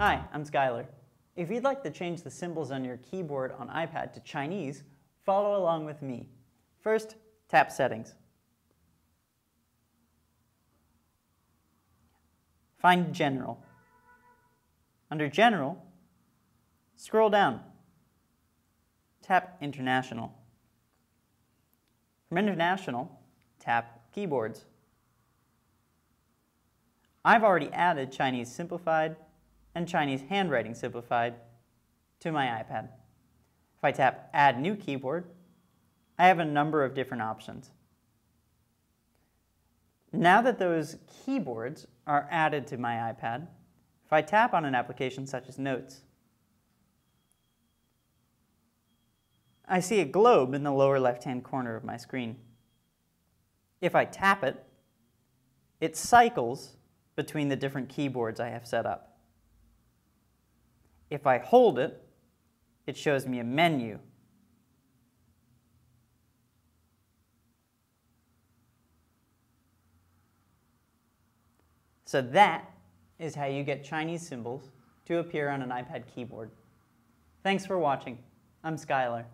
Hi, I'm Skylar. If you'd like to change the symbols on your keyboard on iPad to Chinese, follow along with me. First, tap Settings. Find General. Under General, scroll down. Tap International. From International, tap Keyboards. I've already added Chinese Simplified and Chinese Handwriting Simplified to my iPad. If I tap Add New Keyboard, I have a number of different options. Now that those keyboards are added to my iPad, if I tap on an application such as Notes, I see a globe in the lower left-hand corner of my screen. If I tap it, it cycles between the different keyboards I have set up. If I hold it, it shows me a menu. So that is how you get Chinese symbols to appear on an iPad keyboard. Thanks for watching. I'm Skylar.